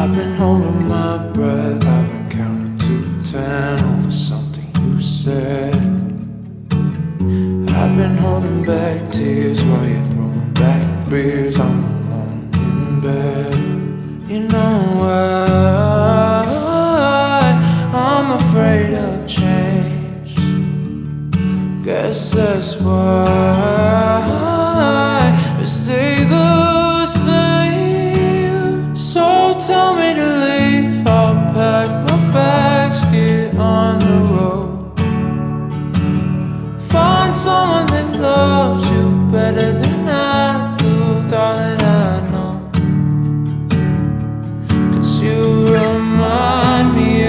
I've been holding my breath, I've been counting to ten over something you said. I've been holding back tears while you're throwing back beers. I'm alone in bed. You know why I'm afraid of change. Guess that's why someone that loves you better than I do, darling. I know. Cause you remind me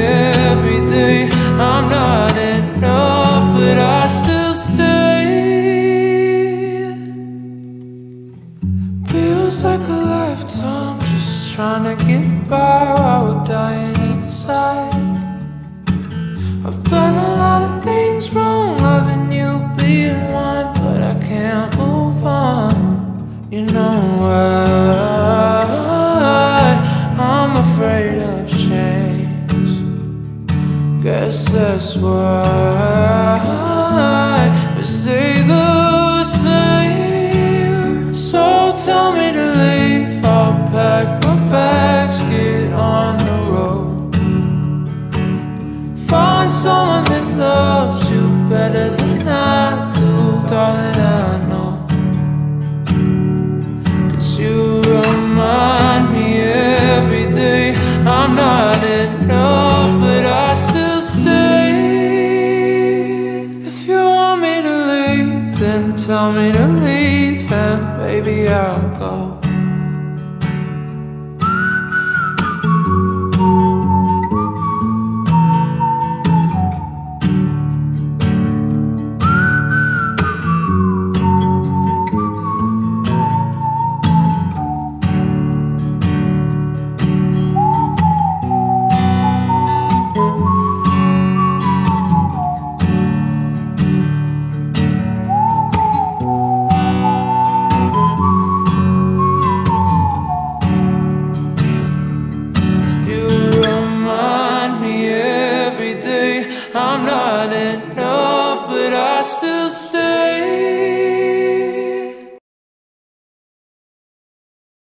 every day I'm not enough, but I still stay. Feels like a lifetime just trying to get by while we're dying inside. I've done a lot of why I'm afraid of change. Guess that's why we stay the same. So tell me to leave, I'll pack my bags, get on the road. Find someone that loves you better than I do, darling. Not enough, but I still stay. If you want me to leave, then tell me to leave, and baby, I'll go. know.